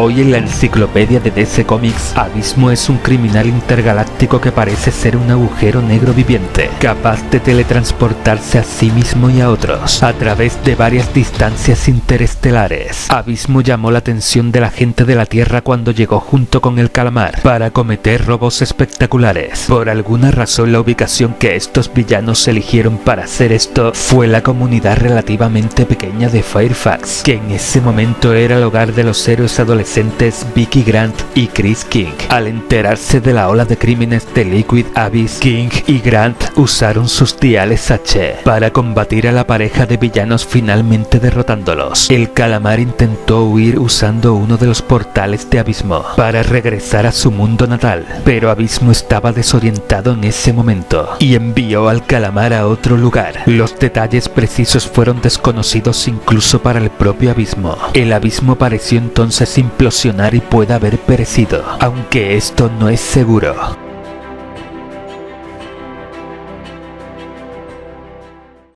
Hoy en la enciclopedia de DC Comics, Abismo es un criminal intergaláctico que parece ser un agujero negro viviente, capaz de teletransportarse a sí mismo y a otros, a través de varias distancias interestelares. Abismo llamó la atención de la gente de la Tierra cuando llegó junto con el calamar, para cometer robos espectaculares. Por alguna razón la ubicación que estos villanos eligieron para hacer esto fue la comunidad relativamente pequeña de Fairfax, que en ese momento era el hogar de los héroes adolescentes Vicky Grant y Chris King. Al enterarse de la ola de crímenes de Liquid Abyss, King y Grant usaron sus diales H para combatir a la pareja de villanos finalmente derrotándolos. El calamar intentó huir usando uno de los portales de Abismo para regresar a su mundo natal, pero Abismo estaba desorientado en ese momento y envió al calamar a otro lugar. Los detalles precisos fueron desconocidos incluso para el propio Abismo. El Abismo pareció entonces implosionar y pueda haber perecido, aunque esto no es seguro.